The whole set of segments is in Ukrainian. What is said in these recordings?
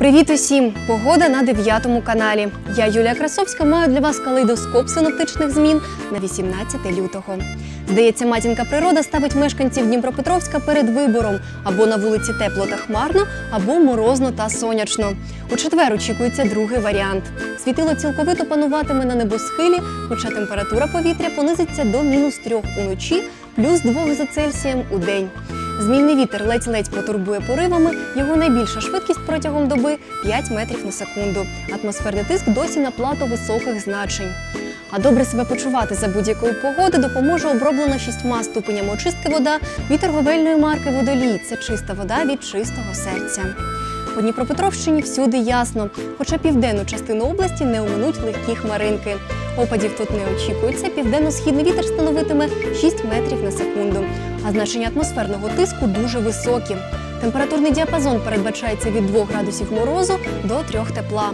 Привіт усім! Погода на 9 каналі. Я Юлія Красовська маю для вас калейдоскоп синоптичних змін на 18 лютого. Здається, матінка природа ставить мешканців Дніпропетровська перед вибором або на вулиці тепло та хмарно, або морозно та сонячно. У четвер очікується другий варіант. Світило цілковито пануватиме на небосхилі, хоча температура повітря понизиться до мінус трьох уночі, плюс двох за Цельсієм у день. Змінний вітер ледь-ледь потурбує поривами. Його найбільша швидкість протягом доби 5 метрів на секунду. Атмосферний тиск досі на плато високих значень. А добре себе почувати за будь-якої погоди допоможе оброблена шістьма ступенями очистки вода від торговельної марки Водолій. Це чиста вода від чистого серця. По Дніпропетровщині всюди ясно, хоча південну частину області не оминуть легкі хмаринки. Опадів тут не очікується. Південно-східний вітер становитиме 6 метрів на секунду. А значення атмосферного тиску дуже високі. Температурний діапазон передбачається від 2 градусів морозу до 3 тепла.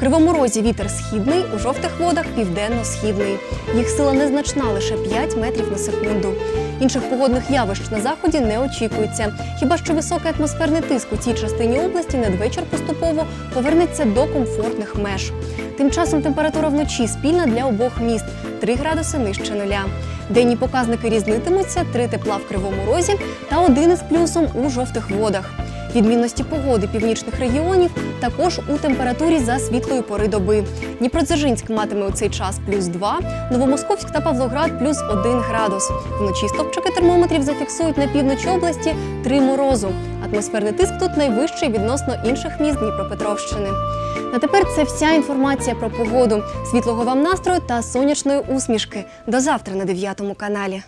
Кривому Розі вітер східний, у жовтих водах південно-східний. Їх сила незначна лише 5 метрів на секунду. Інших погодних явищ на заході не очікується. Хіба що високий атмосферний тиск у цій частині області надвечір поступово повернеться до комфортних меж. Тим часом температура вночі спільна для обох міст 3 градуси нижче нуля. Денні показники різнитимуться 3 тепла в Кривому Розі та 1 із плюсом у жовтих водах. Відмінності погоди північних регіонів також у температурі за світлої пори доби. Дніпродзержинськ матиме у цей час плюс 2, Новомосковськ та Павлоград плюс 1 градус. Вночі стопчики термометрів зафіксують на півночі області 3 морозу. Атмосферний тиск тут найвищий відносно інших міст Дніпропетровщини. На тепер це вся інформація про погоду. Світлого вам настрою та сонячної усмішки. До завтра на 9 каналі.